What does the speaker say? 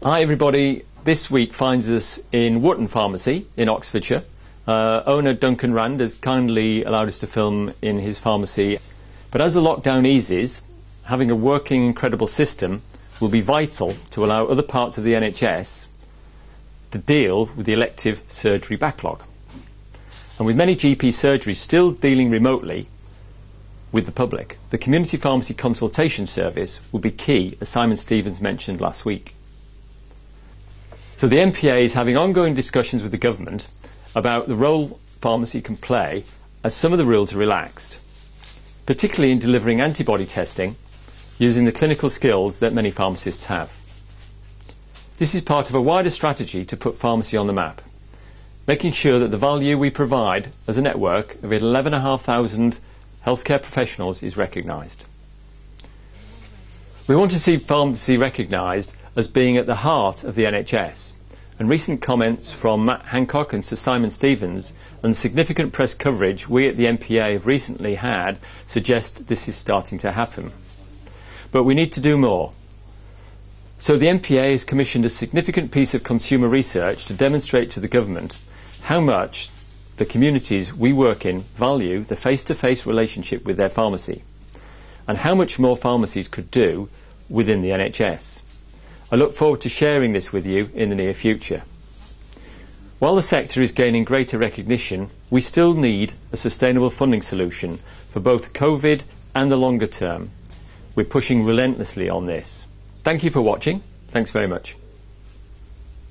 Hi everybody, this week finds us in Wootton Pharmacy in Oxfordshire. Uh, owner Duncan Rand has kindly allowed us to film in his pharmacy. But as the lockdown eases, having a working, credible system will be vital to allow other parts of the NHS to deal with the elective surgery backlog. And with many GP surgeries still dealing remotely with the public, the community pharmacy consultation service will be key, as Simon Stevens mentioned last week. So the NPA is having ongoing discussions with the government about the role pharmacy can play as some of the rules are relaxed, particularly in delivering antibody testing using the clinical skills that many pharmacists have. This is part of a wider strategy to put pharmacy on the map, making sure that the value we provide as a network of 11,500 healthcare professionals is recognised. We want to see pharmacy recognised as being at the heart of the NHS, and recent comments from Matt Hancock and Sir Simon Stevens and the significant press coverage we at the NPA have recently had suggest this is starting to happen. But we need to do more. So the NPA has commissioned a significant piece of consumer research to demonstrate to the government how much the communities we work in value the face-to-face relationship with their pharmacy and how much more pharmacies could do within the NHS. I look forward to sharing this with you in the near future. While the sector is gaining greater recognition, we still need a sustainable funding solution for both COVID and the longer term. We're pushing relentlessly on this. Thank you for watching. Thanks very much.